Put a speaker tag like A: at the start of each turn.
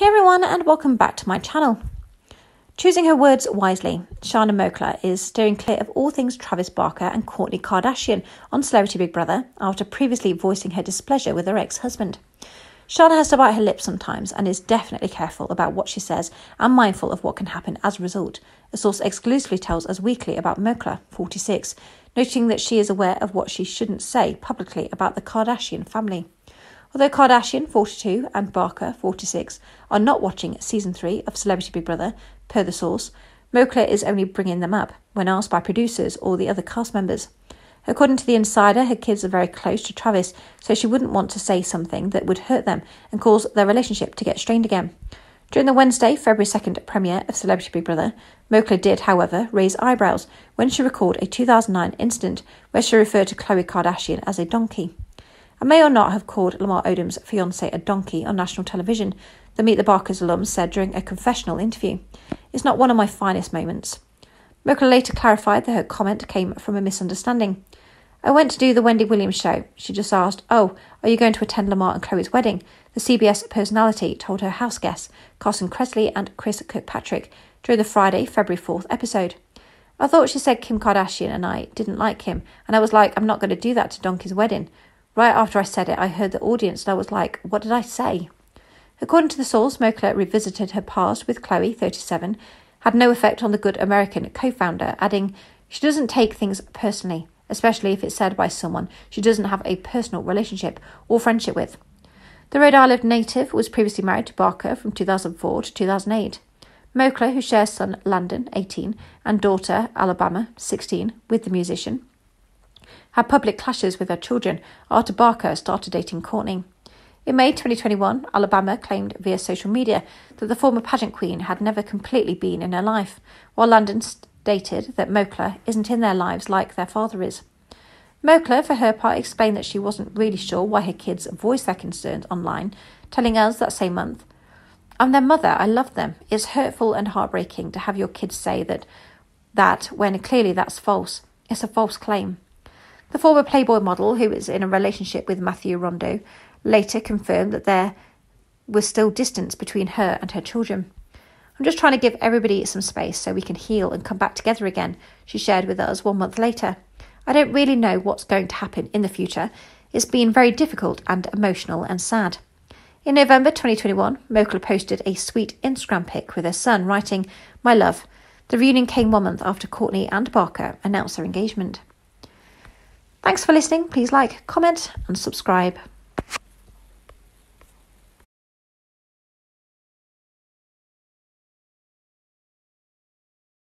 A: Hey everyone, and welcome back to my channel. Choosing her words wisely, Shanna Moakler is steering clear of all things Travis Barker and Kourtney Kardashian on Celebrity Big Brother after previously voicing her displeasure with her ex husband. Shanna has to bite her lip sometimes and is definitely careful about what she says and mindful of what can happen as a result. A source exclusively tells us weekly about Moakler, 46, noting that she is aware of what she shouldn't say publicly about the Kardashian family. Although Kardashian, 42, and Barker, 46, are not watching season 3 of Celebrity Big Brother, per the source, Moakler is only bringing them up when asked by producers or the other cast members. According to The Insider, her kids are very close to Travis, so she wouldn't want to say something that would hurt them and cause their relationship to get strained again. During the Wednesday, February 2nd premiere of Celebrity Big Brother, Moakler did, however, raise eyebrows when she recalled a 2009 incident where she referred to Khloe Kardashian as a donkey. I may or not have called Lamar Odom's fiance a donkey on national television, the Meet the Barkers alum said during a confessional interview. It's not one of my finest moments. Moakler later clarified that her comment came from a misunderstanding. I went to do the Wendy Williams show. She just asked, Oh, are you going to attend Lamar and Khloe's wedding? The CBS personality told her house guests, Carson Kressley and Chris Kirkpatrick, during the Friday, February 4th episode. I thought she said Kim Kardashian and I didn't like him, and I was like, I'm not going to do that to Donkey's wedding. Right after I said it, I heard the audience and I was like, what did I say? According to the source, Moakler revisited her past with Khloe, 37, had no effect on the Good American co founder, adding, She doesn't take things personally, especially if it's said by someone she doesn't have a personal relationship or friendship with. The Rhode Island native was previously married to Barker from 2004 to 2008. Moakler, who shares son Landon, 18, and daughter Alabama, 16, with the musician, had public clashes with her children after Barker started dating Kourtney. In May 2021, Alabama claimed via social media that the former pageant queen had never completely been in her life, while Landon stated that Moakler isn't in their lives like their father is. Moakler, for her part, explained that she wasn't really sure why her kids voiced their concerns online, telling us that same month, I'm their mother, I love them. It's hurtful and heartbreaking to have your kids say that that when clearly that's false. It's a false claim. The former Playboy model, who was in a relationship with Matthew Rondeau, later confirmed that there was still distance between her and her children. I'm just trying to give everybody some space so we can heal and come back together again, she shared with us one month later. I don't really know what's going to happen in the future. It's been very difficult and emotional and sad. In November 2021, Moakler posted a sweet Instagram pic with her son, writing, My love. The reunion came one month after Kourtney and Barker announced their engagement. Thanks for listening. Please like, comment, and subscribe.